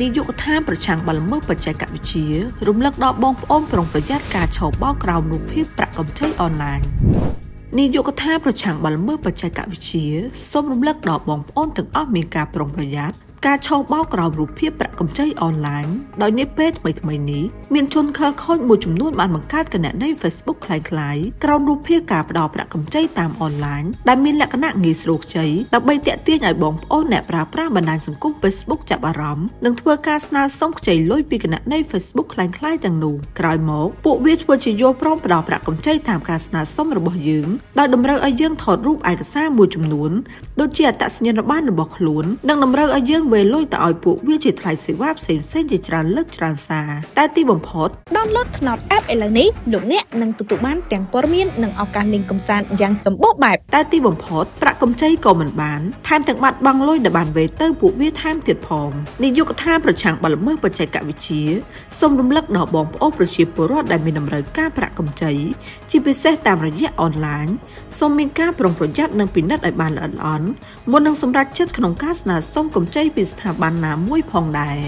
នាយកដ្ឋានប្រឆាំងបលល្មើសបច្ចេកវិទ្យារំលឹកដល់បងប្អូនប្រុងប្រយ័ត្នការឆោបោកក្រោមរូបភាពប្រាក់កម្ចីអនឡាញនាយកដ្ឋានប្រឆាំងបលល្មើសបច្ចេកវិទ្យាសូមរំលឹកដល់បងប្អូនទាំងអស់មានការប្រុងប្រយ័ត្ន ការឆោបោកក្រោមរូបភាពប្រាក់កម្ចីអនឡាញដោយនាពេលថ្មីៗនេះមានជនខិលខូចមួយចំនួនបានបង្កើតគណនី Facebook คล้ายៗក្រោមរូបភាពការផ្ដល់ប្រាក់កម្ចីតាមអនឡាញដែលមានលក្ខណៈងាយស្រួលខ្ចីដើម្បីទាក់ទាញឲ្យបងប្អូនអ្នកប្រើប្រាស់បណ្ដាញសង្គម Facebook ចាប់អារម្មណ៍និងធ្វើការស្នើសុំខ្ចីលុយពីគណនី Facebook คล้ายៗទាំងនោះក្រោយមកពួកវាធ្វើជាយល់ព្រមផ្ដល់ប្រាក់កម្ចីតាមការស្នើសុំរបស់យើងដោយតម្រូវឲ្យយើងថតរូបឯកសារមួយចំនួនដូចជាអត្តសញ្ញាណប័ណ្ណរបស់ខ្លួននិងតម្រូវឲ្យយើង វេលុយទៅឲ្យពួកវាជាថ្លៃសេវាផ្សេងផ្សេងជាច្រើនលើកច្រើនសារតែទីបំផុត download ថ្នោត app ឥឡូវនេះលោកអ្នកនឹងទទួលបានទាំងព័ត៌មាននិងឱកាសលេងកម្សាន្តយ៉ាងសម្បូរបែបតែទីបំផុតប្រាក់កម្ចីក៏មិនបានថែមទាំងបាត់បង់លុយដែលបានវេទៅពួកវាថែមទៀតផងនាយកដ្ឋានប្រឆាំងបលល្មើសបច្ចេកវិទ្យាសូមរំលឹកដល់បងប្អូនប្រជាពលរដ្ឋដែលមានតម្រូវការប្រាក់កម្ចីជាពិសេសតាមរយៈអនឡាញសូមមានការប្រុងប្រយ័ត្ននិងពិនិត្យឲ្យបានល្អិតល្អន់មុននឹងសម្រេចចិត្តក្នុងការស្នើសុំកម្ចីពីស្ថាប័នណាមួយផងដែរ